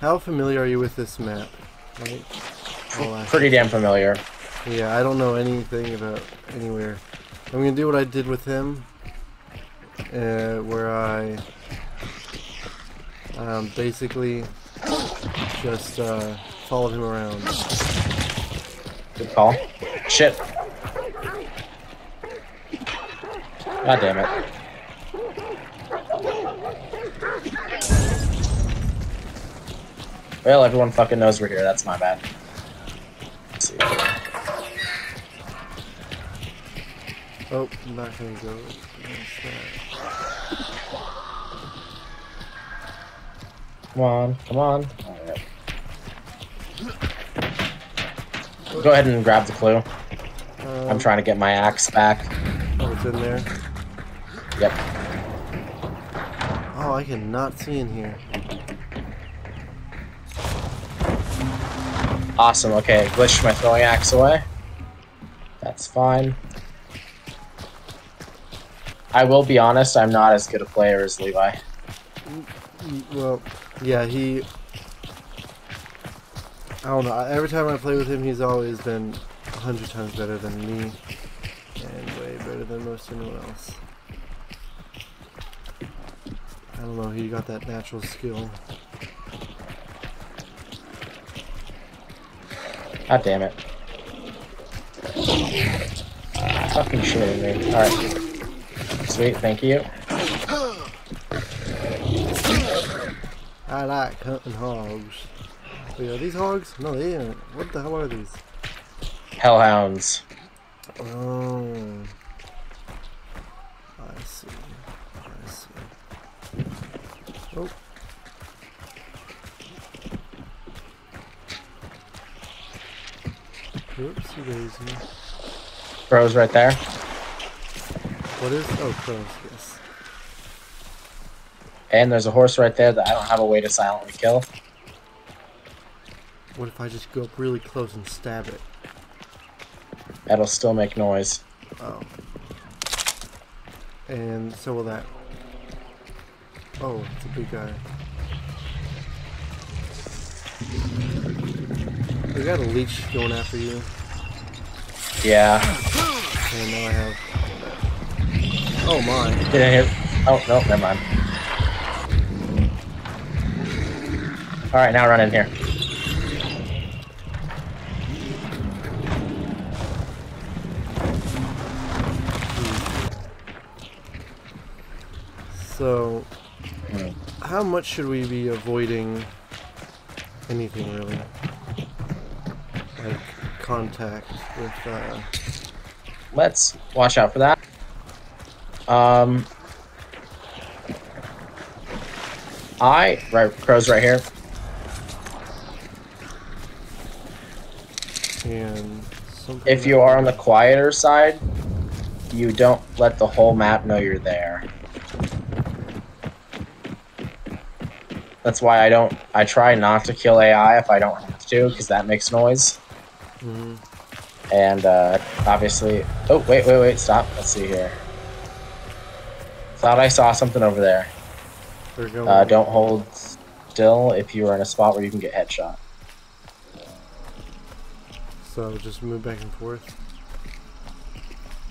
How familiar are you with this map? Like, Pretty damn familiar. yeah, I don't know anything about anywhere. I'm gonna do what I did with him, uh, where I um, basically just uh, followed him around. Good call. Shit. God damn it. Well, everyone fucking knows we're here. That's my bad. Oh, I'm not gonna go. Come on, come on. Go ahead and grab the clue. Um, I'm trying to get my axe back. Oh, it's in there. Yep. Oh, I cannot see in here. Awesome. Okay, glitched my throwing axe away. That's fine. I will be honest, I'm not as good a player as Levi. Well, yeah, he. I don't know. Every time I play with him, he's always been a hundred times better than me, and way better than most anyone else. I don't know. He got that natural skill. God damn it. Fucking shitting me. Alright. Sweet, thank you. I like hunting hogs. Wait, are these hogs? No, they aren't. What the hell are these? Hellhounds. Oh. I see. I see. Oh. Daisy. Crows right there. What is? Oh, crows, yes. And there's a horse right there that I don't have a way to silently kill. What if I just go up really close and stab it? That'll still make noise. Oh. And so will that. Oh, it's a big guy. We got a leech going after you, Yeah. and now I have. Oh my! Did I hit? Oh, no, never mind. Alright, now run in here. So, Hmm. how much should we be avoiding anything really? Contact with. Uh, Let's watch out for that. Um, I right crows right here. and If you are on the quieter side, you don't let the whole map know you're there. That's why I don't. I try not to kill AI if I don't have to, because that makes noise. Mhm. And uh, obviously, oh wait, wait, wait, stop. Let's see here. Thought I saw something over there. Uh, don't hold still if you are in a spot where you can get headshot. So just move back and forth.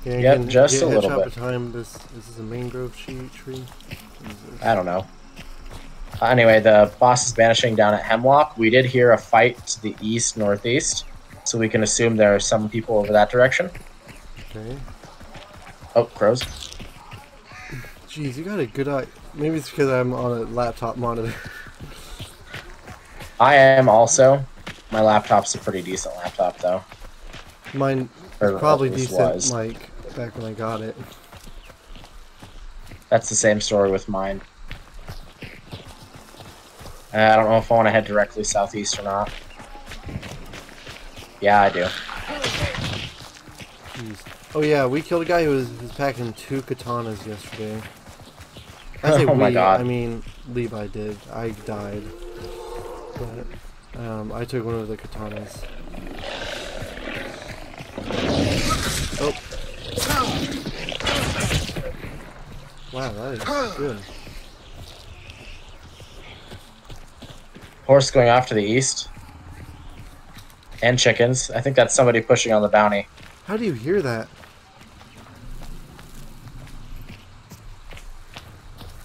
Yeah, Yep, just a little bit. time. This this is a mangrove tree. tree. I don't know. Uh, anyway, the boss is vanishing down at Hemlock. We did hear a fight to the east northeast, so we can assume there are some people over that direction. Okay. Oh, crows. Jeez, you got a good eye. Maybe it's because I'm on a laptop monitor. I am also. My laptop's a pretty decent laptop, though. Mine Or probably decent, was. like back when I got it. That's the same story with mine. Uh, I don't know if I want to head directly southeast or not. Yeah, I do. Jeez. Oh yeah, we killed a guy who was, was packing two katanas yesterday. I say Oh we, my God. I mean Levi did. I died. But um, I took one of the katanas. Oh. Wow, that is good. Horse going off to the east. And chickens. I think that's somebody pushing on the bounty. How do you hear that?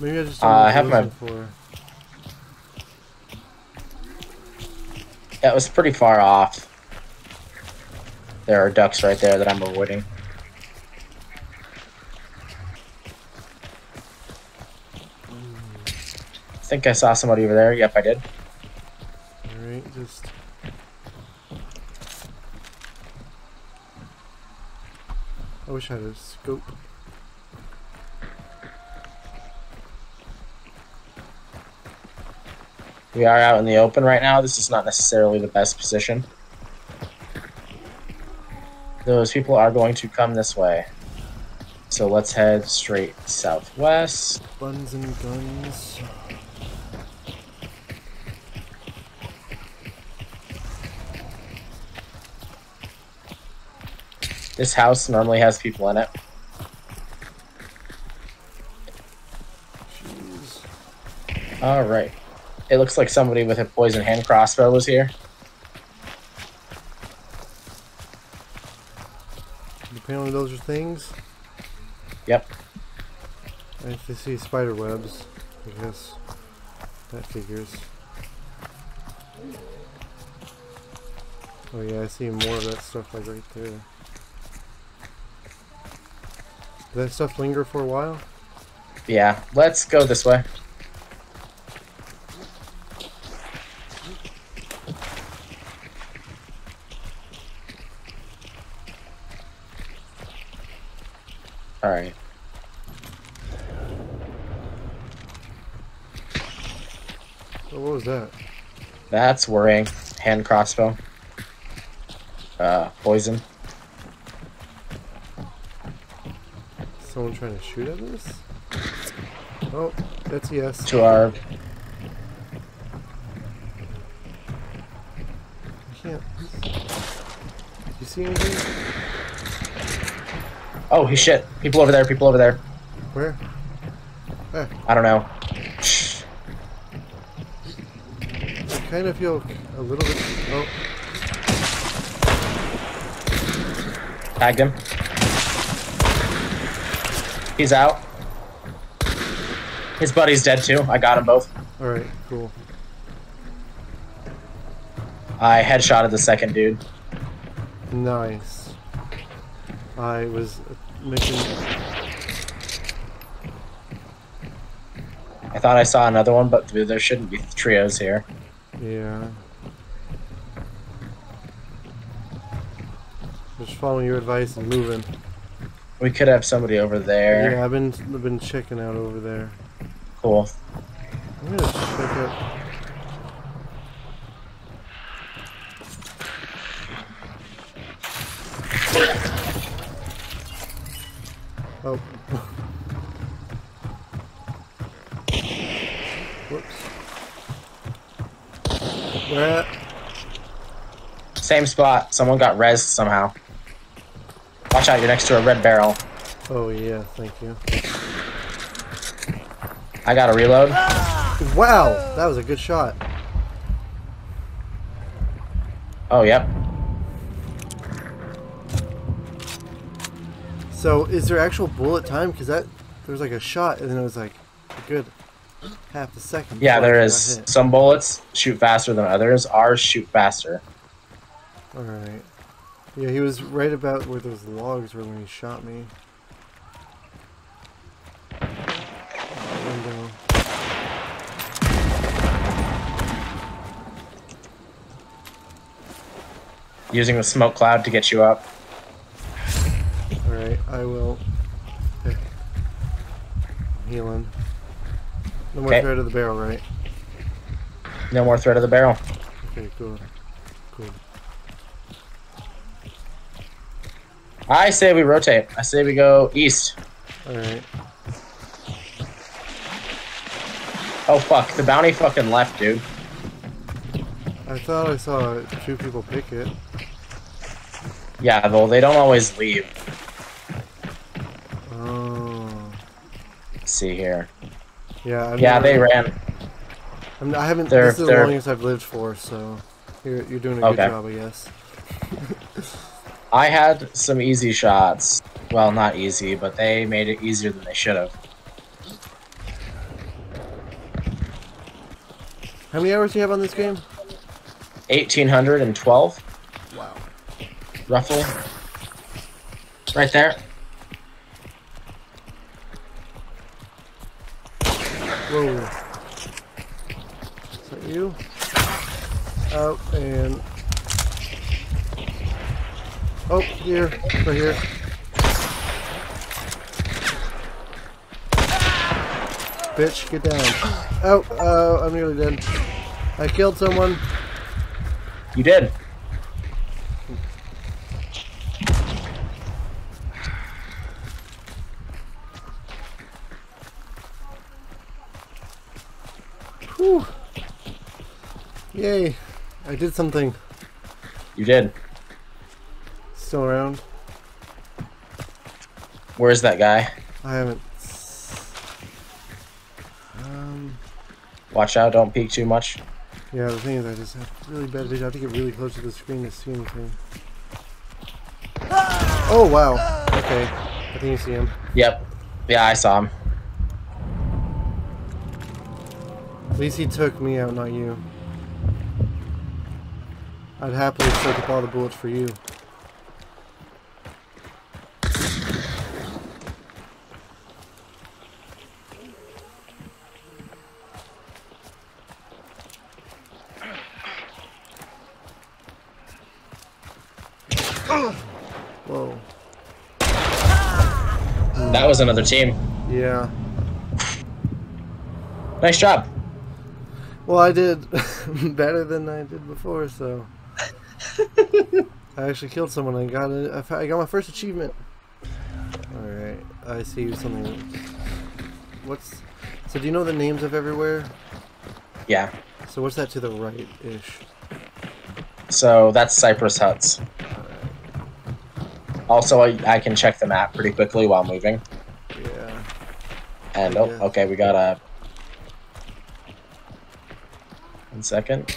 Maybe I just don't Uh, I have my- for. That was pretty far off. There are ducks right there that I'm avoiding. I think I saw somebody over there. Yep, I did. Alright, just. Wish I had a scope. We are out in the open right now. This is not necessarily the best position. Those people are going to come this way. So let's head straight southwest. Buns and guns. This house normally has people in it. Jeez. Alright. It looks like somebody with a poison hand crossbow was here. Apparently, those are things. Yep. I have to see spider webs. I guess that figures. Oh yeah, I see more of that stuff like right there. That stuff linger for a while? Yeah, let's go this way. Alright. Oh, what was that? That's worrying. Hand crossbow. Uh, poison. Someone trying to shoot at us? Oh, that's a yes. To our I can't. Do You see anything? Oh he shit. People over there, people over there. Where? Ah, I don't know. I kind of feel a little bit. Oh, Tagged him. He's out. His buddy's dead too. I got them both. alright, cool. I headshotted the second dude. Nice. I was making. I thought I saw another one, but there shouldn't be trios here. Yeah. Just following your advice and moving. We could have somebody over there. Yeah, I've been I've been checking out over there. Cool. I'm gonna check out. Oh. Whoops. Where at? Same spot. Someone got res somehow. Watch out, you're next to a red barrel. Oh yeah, thank you. I got a reload. Wow, that was a good shot. Oh, yep. So, is there actual bullet time? Because that there was like a shot, and then it was like a good half a second. Yeah, there is. Some bullets shoot faster than others. Ours shoot faster. All right. Yeah, he was right about where those logs were when he shot me. Window. Using the smoke cloud to get you up. All right, I will. I'm healing. No more Okay. threat of the barrel, right? No more threat of the barrel. Okay, cool. Cool. I say we rotate. I say we go east. All right. Oh fuck, the bounty fucking left, dude. I thought I saw two people pick it. Yeah, though they don't always leave. Oh. Let's see here. Yeah. I've Yeah, never- they ran. I'm, I haven't. They're- this is the they're- longest I've lived for, so you're you're doing a good job, I guess. I had some easy shots. Well, not easy, but they made it easier than they should have. How many hours do you have on this game? 1812, Wow. roughly. Right there. Whoa. Is that you? Out and. Oh, here. Right here. Bitch, get down. Oh, uh, I'm nearly dead. I killed someone. You did. Whew. Yay. I did something. You did. Still around. Where's that guy? I haven't. Um. Watch out, don't peek too much. Yeah, the thing is, I just have really bad vision. I have to get really close to the screen to see anything. Oh, wow. Okay. I think you see him. Yep. Yeah, I saw him. At least he took me out, not you. I'd happily soak up all the bullets for you. Whoa. That was another team. Yeah. Nice job. Well, I did better than I did before, so I actually killed someone. I got it. I got my first achievement. All right, I see something. What's so? Do you know the names of everywhere? Yeah. So what's that to the right ish? So that's Cypress Huts. Also, I, I can check the map pretty quickly while moving. And oh, okay, we got a. One second.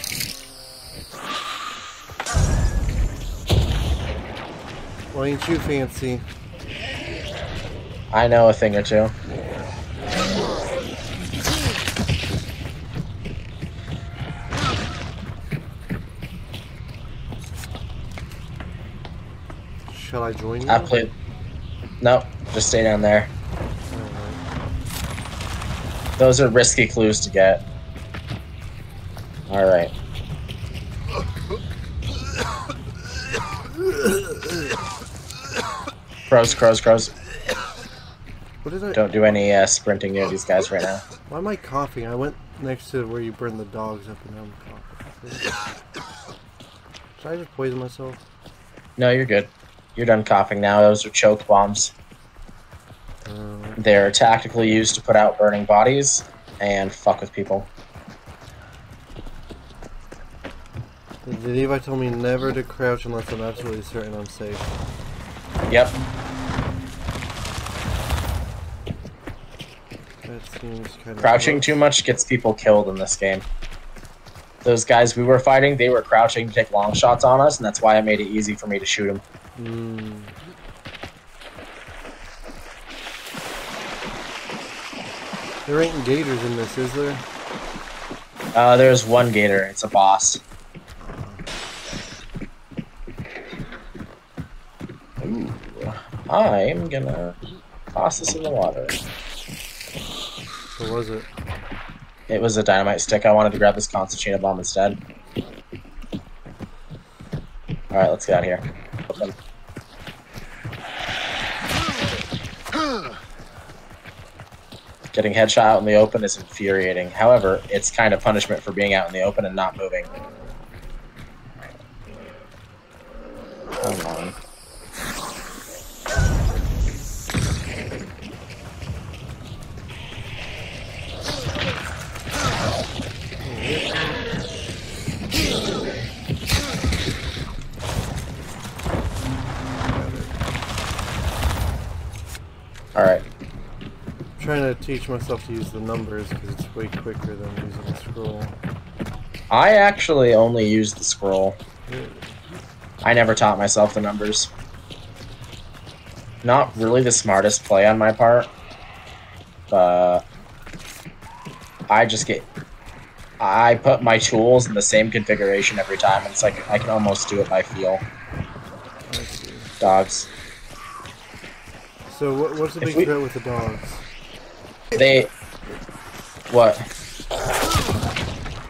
Well, ain't you fancy? I know a thing or two. Shall I join you? I played. Nope, just stay down there. Those are risky clues to get. Alright. Crows, crows, crows. What did I? Don't do any uh, sprinting near these guys right now. Why am I coughing? I went next to where you burn the dogs up, and I'm coughing. Should I just poison myself? No, you're good. You're done coughing now. Those are choke bombs. They're tactically used to put out burning bodies and fuck with people. The Levi told me never to crouch unless I'm absolutely certain I'm safe. Yep. That seems kind of Crouching too much gets people killed in this game. Those guys we were fighting, they were crouching to take long shots on us, and that's why I made it easy for me to shoot them. Mm. There ain't gators in this, is there? Uh, there's one gator. It's a boss. Ooh, I'm gonna toss this in the water. Or was it? It was a dynamite stick. I wanted to grab this concertina bomb instead. Alright, let's get out of here. Open. Getting headshot out in the open is infuriating. However, it's kind of punishment for being out in the open and not moving. Teach myself to use the numbers because it's way quicker than using the scroll. I actually only use the scroll. I never taught myself the numbers. Not really the smartest play on my part, but I just get. I put my tools in the same configuration every time, and it's like I can almost do it by feel. Dogs. So what, what's the If big we- threat with the dogs? They. What?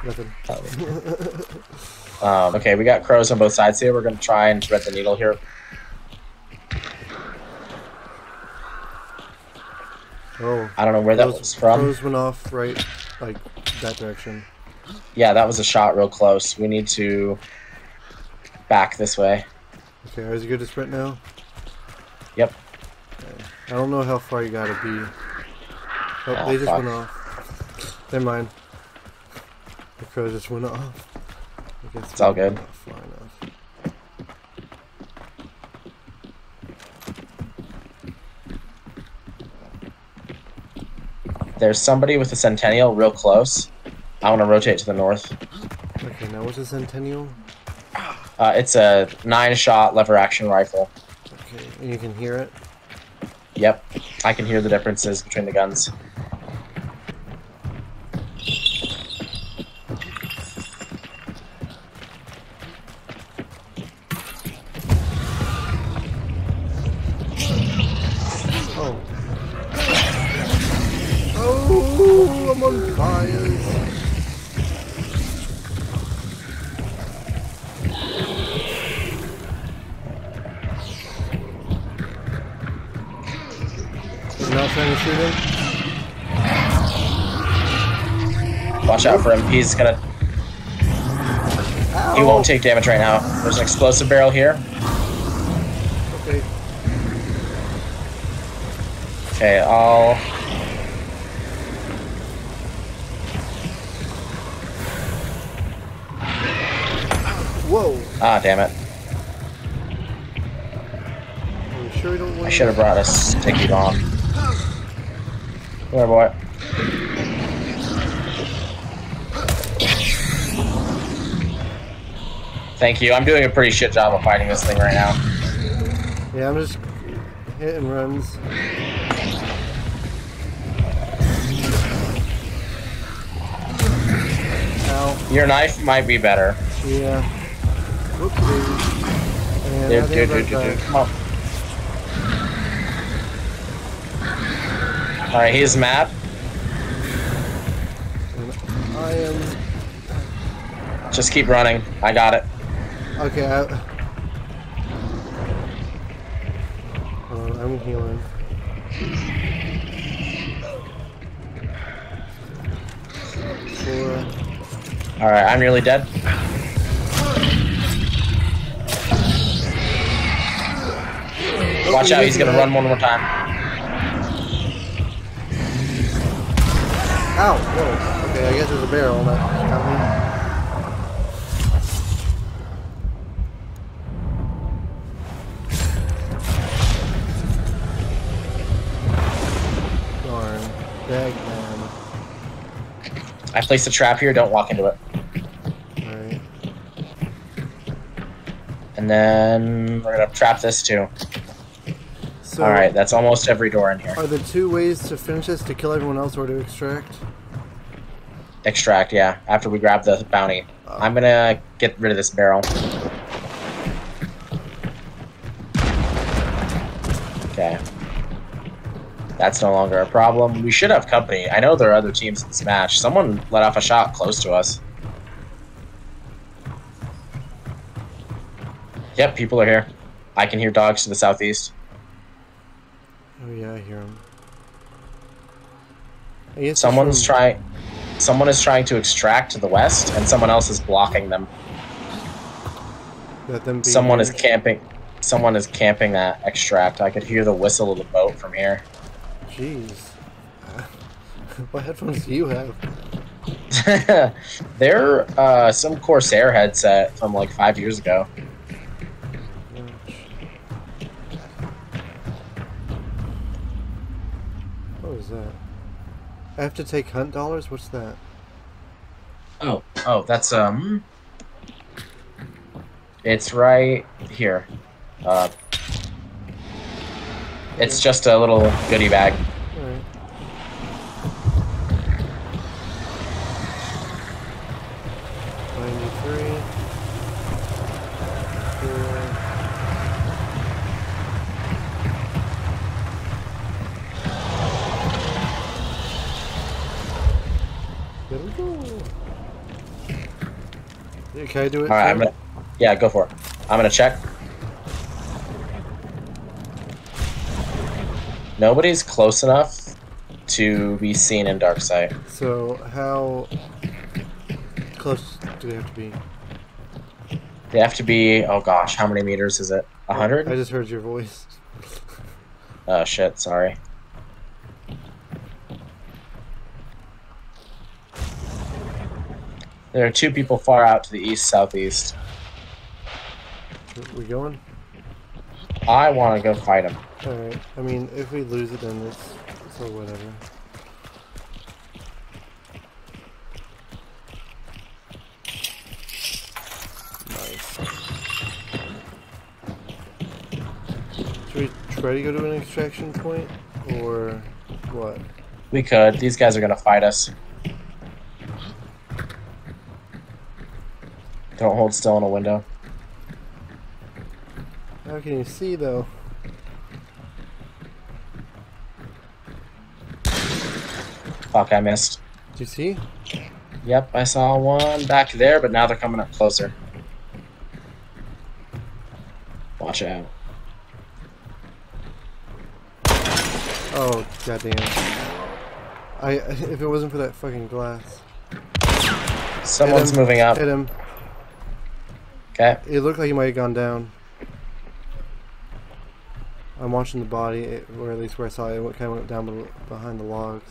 Nothing. Um, okay, we got crows on both sides here. We're gonna try and thread the needle here. Oh. I don't know where that was from. Crows went off right, like that direction. Yeah, that was a shot real close. We need to back this way. Okay, are you good to sprint now? Yep. Okay. I don't know how far you gotta be. Oh, Oh, they just fuck. went off. Never mind. The crow just went off. I guess It's all good. off Far enough. There's somebody with a Centennial real close. I want to rotate to the north. Okay, now what's a centennial? Uh, it's a nine-shot lever-action rifle. Okay, and you can hear it. Yep, I can hear the differences between the guns. Oh. Oh, I'm on fire. Not trying shoot him? Watch out for him. He's gonna. He won't take damage right now. There's an explosive barrel here. Okay. Okay, I'll. Whoa. Ah, damn it. Sure you don't want I should have brought a sticky bomb. Where, boy? Thank you. I'm doing a pretty shit job of fighting this thing right now. Yeah, I'm just hitting runs. Ow. Your knife might be better. Yeah. Whoopsie. And Dude, I dude, dude, dude, dude. Come on. Alright, here's mad. And I am. Just keep running. I got it. Okay, I. Hold on, I'm healing. Four. Alright, I'm nearly dead. Watch out, he's gonna run one more time. Ow! Whoa. Okay, I guess there's a barrel that got me. Darn. Bagman. I placed a trap here, don't walk into it. Alright. And then we're gonna trap this too. So, Alright, that's almost every door in here. are the two ways to finish this? To kill everyone else or to extract? Extract, yeah, after we grab the bounty. Oh. I'm gonna get rid of this barrel. Okay. That's no longer a problem. We should have company. I know there are other teams in this match. Someone let off a shot close to us. Yep, people are here. I can hear dogs to the southeast. Oh yeah, I hear him. I Someone's trying. Someone is trying to extract to the west, and someone else is blocking them. That them Someone is camping. Someone is camping that extract. I could hear the whistle of the boat from here. Jeez. what headphones do you have? They're uh, some Corsair headset from like five years ago. Was that? I have to take hunt dollars? What's that? Oh, oh, that's um. It's right here. Uh, it's just a little goodie bag. Alright. Ninety-three. Four. There we go. Yeah, Can I do it? All right, I'm gonna. Yeah, go for it. I'm gonna check. Nobody's close enough to be seen in dark sight. So how close do they have to be? They have to be. Oh gosh, how many meters is it? A hundred? I just heard your voice. Oh shit, sorry. There are two people far out to the east southeast. We going? I want to go fight them. Alright. I mean, if we lose it, then it's so whatever. Nice. Should we try to go to an extraction point, or what? We could. These guys are gonna fight us. Don't hold still in a window. How can you see though? Fuck, I missed. Do you see? Yep, I saw one back there, but now they're coming up closer. Watch out. Oh, goddamn. I if it wasn't for that fucking glass. Someone's moving up. Hit him. Okay. It looked like he might have gone down. I'm watching the body, it, or at least where I saw it, it kind of went down behind the logs.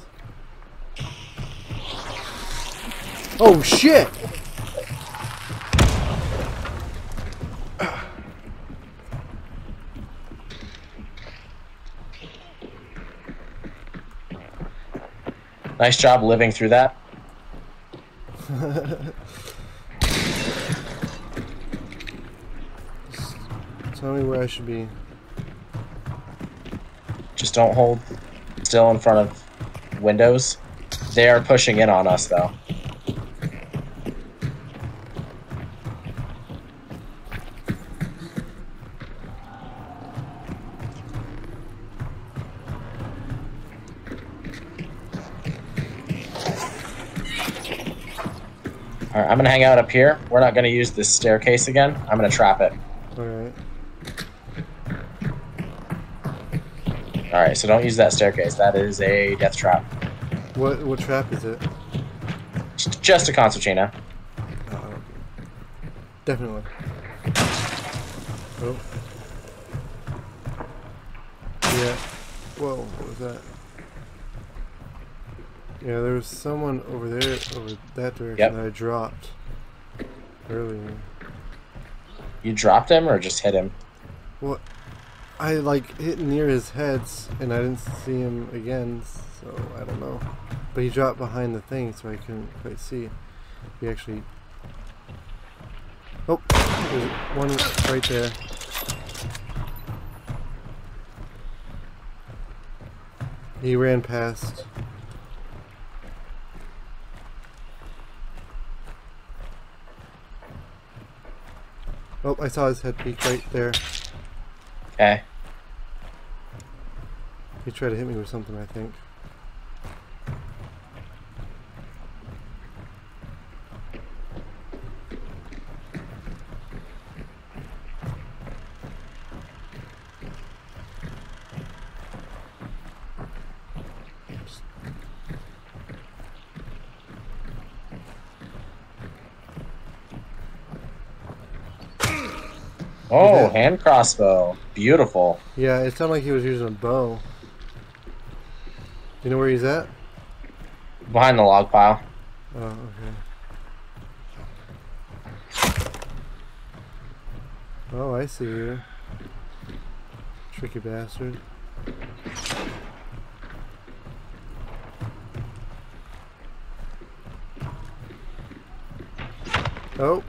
Oh shit! Nice job living through that. Tell me where I should be. Just don't hold still in front of windows. They are pushing in on us, though. Alright, I'm gonna hang out up here. We're not gonna use this staircase again. I'm gonna trap it. Alright. Alright, so don't use that staircase. That is a death trap. What what trap is it? Just- a concertina. Oh. Definitely. Oh. Yeah. Whoa, what was that? Yeah, there was someone over there, over that direction Yep. that I dropped earlier. You dropped him or just hit him? Well, I like hit near his heads and I didn't see him again, so I don't know. But he dropped behind the thing, so I couldn't quite see. He actually. Oh, there's one right there. He ran past. Oh, I saw his head peek right there. Okay. He tried to hit me with something, I think. Oh, hand crossbow. Beautiful. Yeah, it sounded like he was using a bow. You know where he's at? Behind the log pile. Oh, okay. Oh, I see you. Tricky bastard. Oh,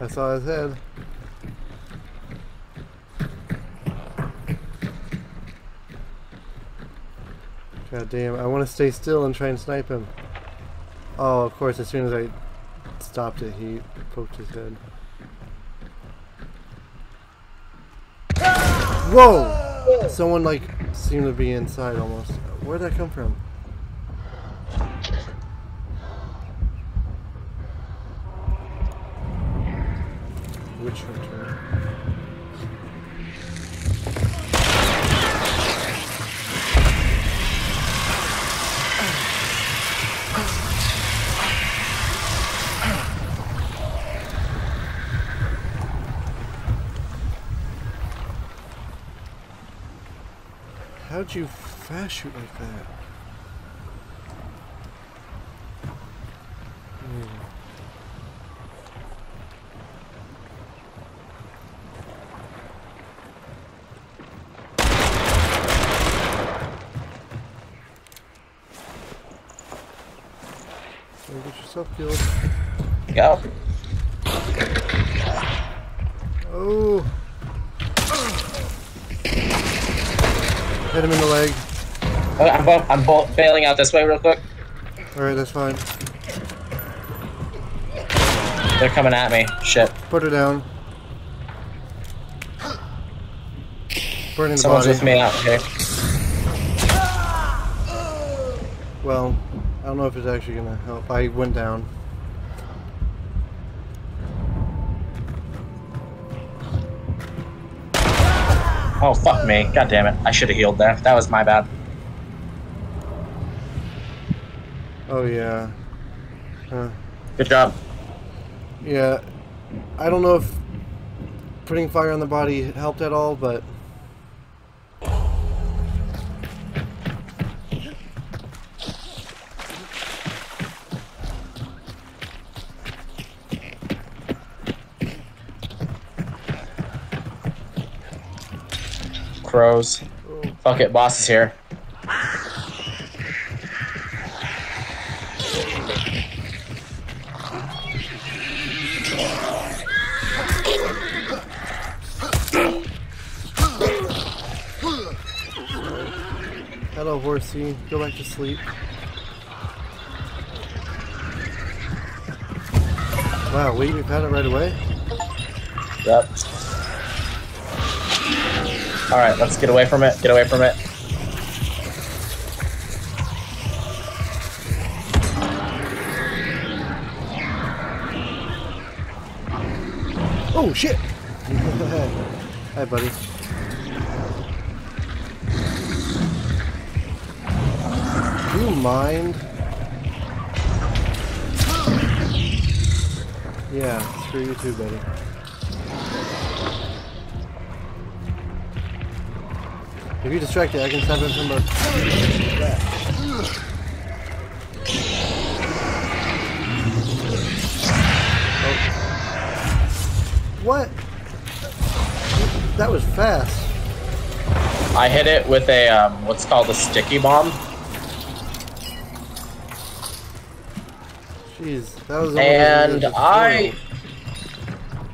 I saw his head. God damn, I want to stay still and try and snipe him. Oh, of course, as soon as I stopped it, he poked his head. Whoa! Someone, like, seemed to be inside almost. Where'd that come from? You fast shoot like that? Hmm. So get yourself killed. Go. Oh! Hit him in the leg. Okay, I'm, bailing out this way real quick. Alright, that's fine. They're coming at me. Shit. Put her down. Burning the Someone's body. with me out here. Well, I don't know if it's actually gonna help. I went down. Oh, fuck me. God damn it. I should have healed there. That was my bad. Oh yeah. Huh. Good job. Yeah. I don't know if putting fire on the body helped at all, but Crows. Fuck it, boss is here. Horsey, go back to sleep. Wow, wait, we've had it right away? Yep. Alright, let's get away from it. Get away from it. Oh shit! Hi buddy. Do you mind? Yeah, screw you too, buddy. If you distract it, I can stab it from a... Oh. What? That was fast. I hit it with a, um, what's called a sticky bomb. Jeez, that was almost as good And I...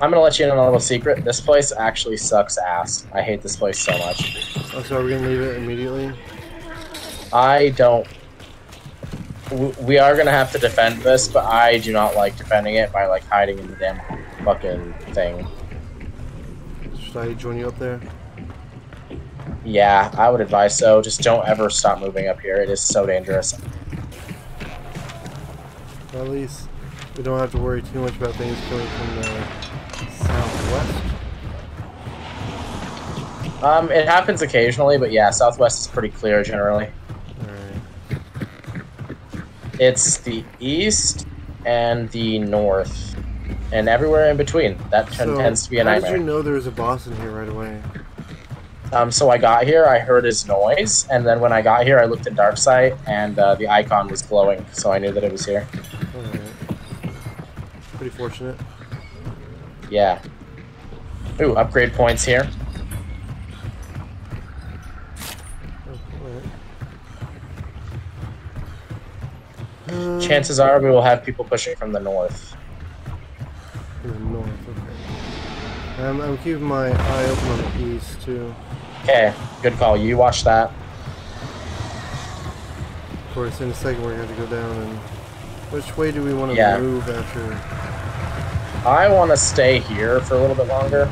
I'm gonna let you in on a little secret. This place actually sucks ass. I hate this place so much. Oh, so we're gonna leave it immediately? I don't. We are gonna have to defend this, but I do not like defending it by like hiding in the damn fucking thing. Should I join you up there? Yeah, I would advise so. Just don't ever stop moving up here. It is so dangerous. At least we don't have to worry too much about things coming from the southwest. Um, it happens occasionally, but yeah, Southwest is pretty clear generally. Alright. It's the east and the north, and everywhere in between. That So, tends to be a how did you know there was a boss in here right away? Um, so I got here, I heard his noise, and then when I got here, I looked at Darksight, and uh, the icon was glowing, so I knew that it was here. Pretty fortunate. Yeah. Ooh, upgrade points here. Oh. Chances are we will have people pushing from the north. To the north, okay. I'm, I'm keeping my eye open on the east, too. Okay, good call. You watch that. Of course, in a second we're going to go down and... Which way do we want to Yeah. move after... I want to stay here for a little bit longer.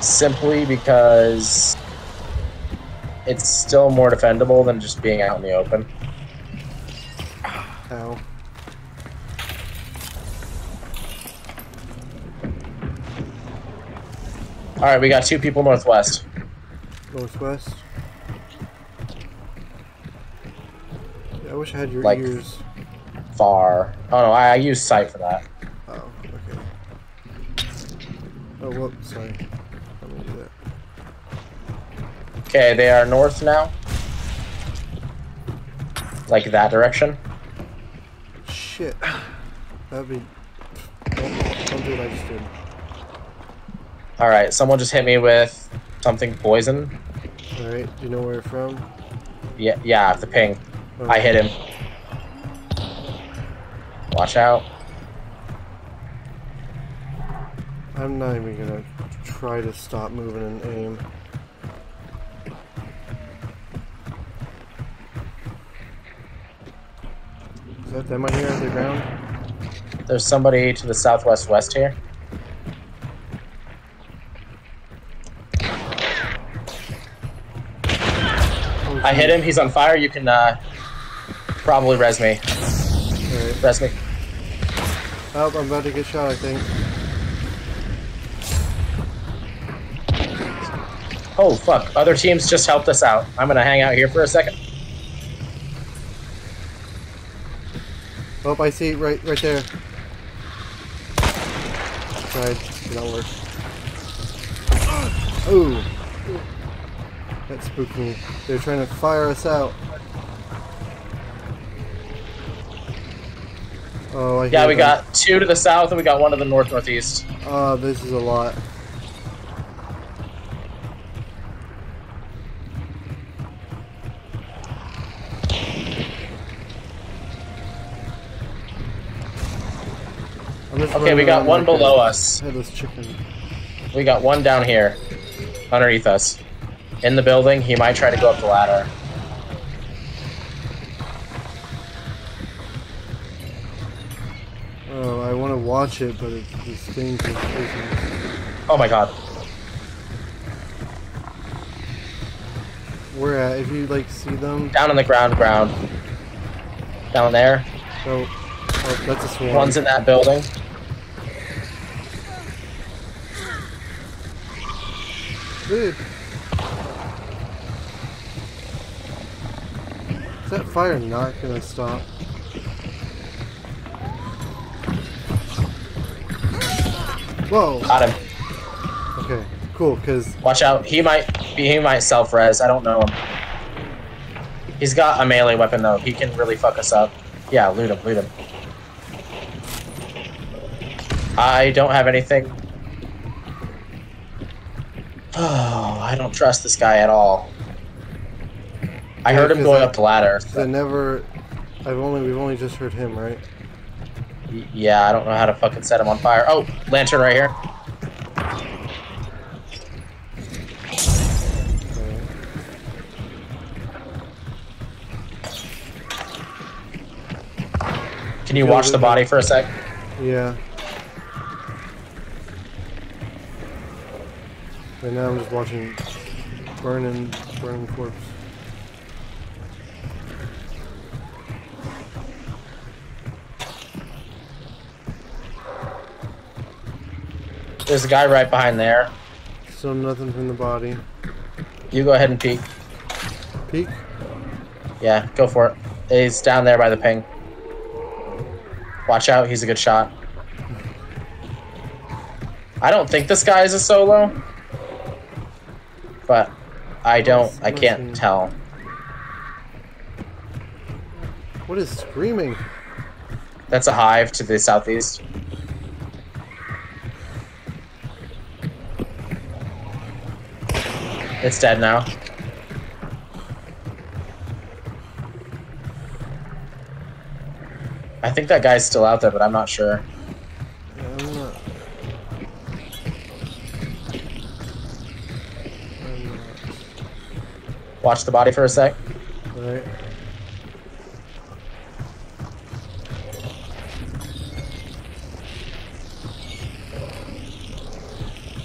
Simply because it's still more defendable than just being out in the open. How? Alright, we got two people northwest. Northwest? I wish I had your Like- ears. Far. Oh no, I, I use sight for that. Oh, okay. Oh, whoops, sorry. Let me do that. Okay, they are north now. Like that direction. Shit. That'd be... Don't, don't do what I just did. Alright, someone just hit me with something poison. Alright, do you know where you're from? Yeah, yeah, the ping. Oh, I hit him. Watch out. I'm not even gonna try to stop moving and aim. Is that them right here on the ground? There's somebody to the southwest west here. I hit him. He's on fire. You can uh, probably res me. Alright. Res me. Oh, I'm about to get shot, I think. Oh fuck! Other teams just helped us out. I'm gonna hang out here for a second. Oh, I see, right, right there. Tried, did not work. Ooh, that spooked me. They're trying to fire us out. Oh, I Yeah, we got two to the south and we got one to the north northeast. Oh, this is a lot. Okay, we got one below us. Headless chicken. We got one down here, underneath us, in the building. He might try to go up the ladder. Oh, I want to watch it, but it, are poisonous. Oh my god. Where at? If you like see them, Down on the ground, ground. Down there. oh, oh that's a swarm. One's in that building. Dude. Is that fire not gonna stop? Whoa. Got him. Okay, cool. Cause Watch out. He might be. He might self res. I don't know him. He's got a melee weapon though. He can really fuck us up. Yeah, loot him. Loot him. I don't have anything. Oh, I don't trust this guy at all. I Yeah, heard him going I- up the ladder. I never. I've only we've only just heard him, right? Yeah, I don't know how to fucking set him on fire. Oh, lantern right here. Can you watch the body for a sec? Yeah. Right now I'm just watching burning, burning corpse. There's a guy right behind there. So nothing from the body. You go ahead and peek. Peek. Yeah, go for it. He's down there by the ping. Watch out, he's a good shot. I don't think this guy is a solo. But I don't, I can't tell. What is screaming? That's a hive to the southeast. It's dead now. I think that guy's still out there, but I'm not sure. Watch the body for a sec.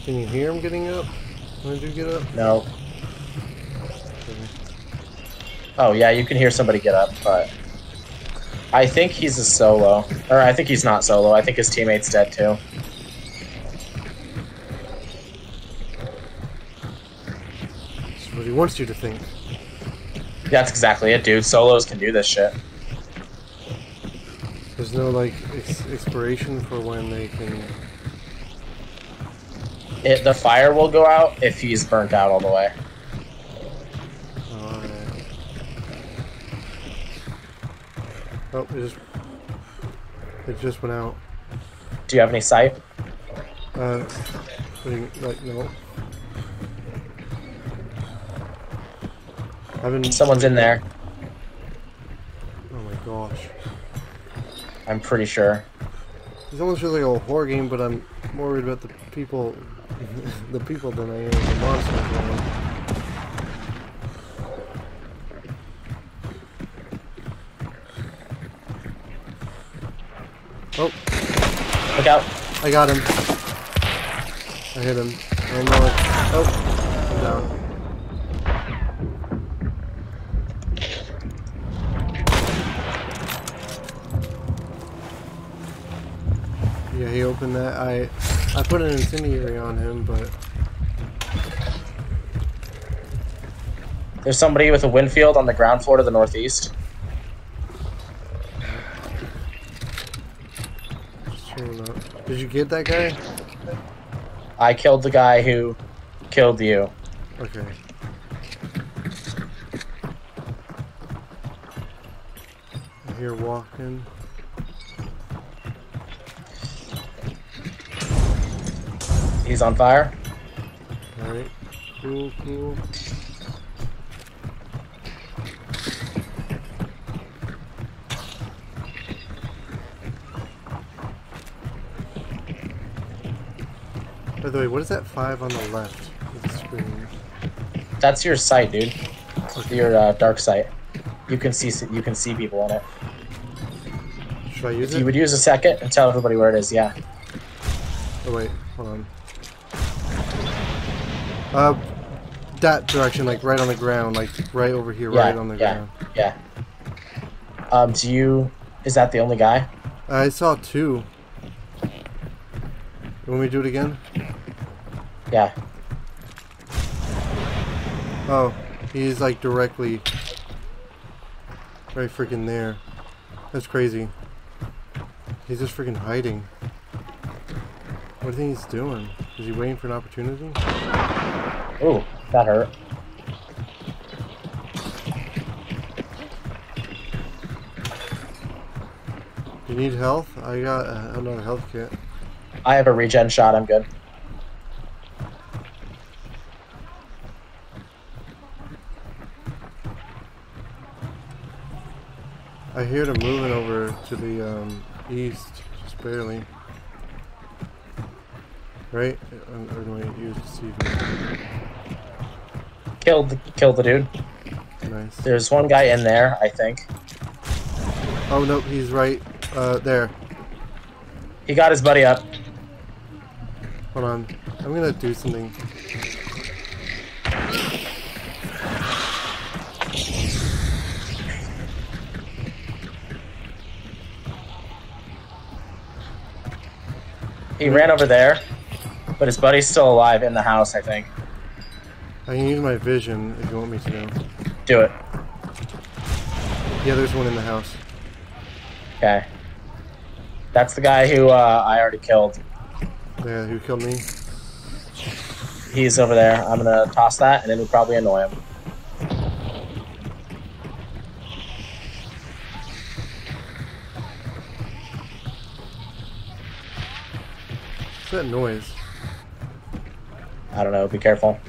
Can you hear him getting up? When did you get up? No. Oh yeah, you can hear somebody get up, but I think he's a solo, or I think he's not solo. I think his teammate's dead too. That's what he wants you to think. That's exactly it, dude. Solos can do this shit. There's no like ex- expiration for when they can. It, the fire will go out if he's burnt out all the way. Alright. Oh, it just. It just went out. Do you have any sight? Uh, like, no. I've been. Someone's in there. Oh my gosh. I'm pretty sure. This almost feels like a horror game, but I'm more worried about the people, the people than I am the monsters. around. Oh, Look out. I got him. I hit him. I know it. Oh, I'm down. Yeah, he opened that. I I put an incendiary on him, but There's somebody with a Winfield on the ground floor to the northeast. just chilling up. Did you get that guy? I killed the guy who killed you. Okay. I hear walking. He's on fire. Alright. Cool, cool. By the way, what is that five on the left of the screen? That's your sight, dude. Your uh, dark sight. You can see you can see people in it. Should I use If it? you would use a second and tell everybody where it is, yeah. Oh wait, on. Uh, that direction, like right on the ground, like right over here, Yeah, right on the yeah. ground. Yeah. Um, do you? Is that the only guy? I saw two. You want me to do it again? Yeah. Oh, he's like directly right freaking there. That's crazy. He's just freaking hiding. What do you think he's doing? Is he waiting for an opportunity? Ooh, that hurt. You need health? I got uh, another health kit. I have a regen shot. I'm good. I hear them moving over to the um, east, just barely. Right? Or do I use Steve? Killed the, killed the dude. Nice. There's one guy in there, I think. Oh no, he's right uh, there. He got his buddy up. Hold on. I'm gonna do something. He ran over there, but his buddy's still alive in the house, I think. I can use my vision if you want me to. Do it. Yeah, there's one in the house. Okay. That's the guy who uh, I already killed. Yeah, who killed me? He's over there. I'm gonna toss that, and it'll probably annoy him. What's that noise? I don't know. Be careful.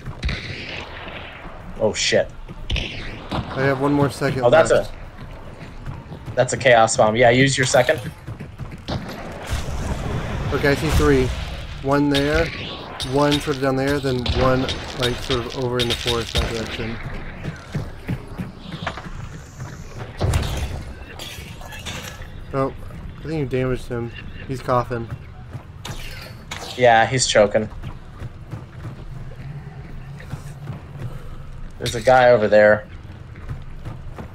Oh shit. I have one more second. Oh, that's left. a. That's a chaos bomb. Yeah, use your second. Okay, I see three. One there, one sort of down there, then one like sort of over in the forest that direction. Oh, I think you damaged him. He's coughing. Yeah, he's choking. There's a guy over there.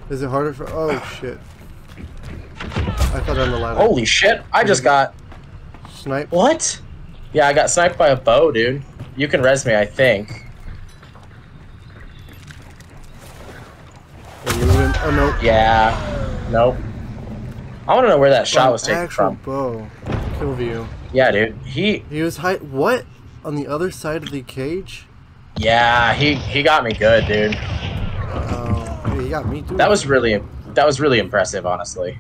Is it harder for? Oh shit! I thought on the ladder. Holy shit! I just got Snipe. what? Yeah, I got sniped by a bow, dude. You can res me, I think. Oh no. Yeah. Nope. I want to know where that shot was taken actual from. bow. Kill view. Yeah, dude. He. He was high. What? On the other side of the cage? Yeah, he he got me good, dude. Um, yeah, he got me too. That was really that was really impressive, honestly.